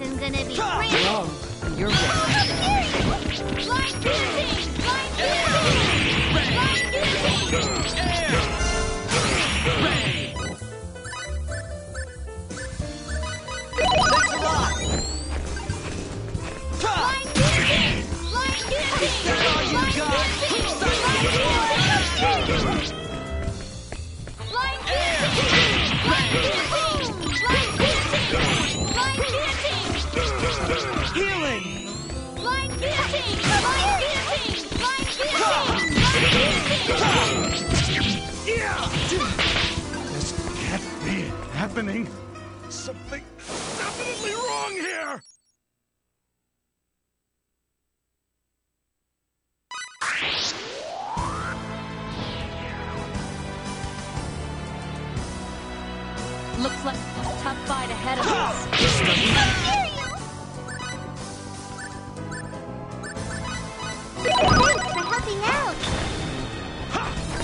isn't gonna be You're right. Blind! Blind! Blind! happening? Something definitely wrong here! Looks like a tough fight ahead of us. helping out!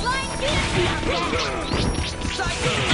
Flying! Psycho!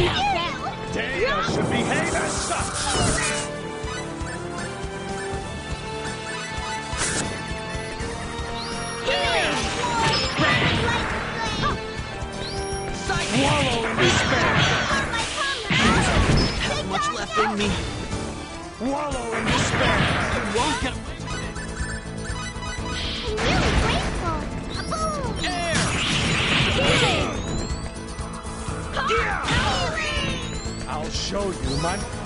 Data should behave as such. Wallow in despair. I much left in me. Wallow in despair. Up. show you, man.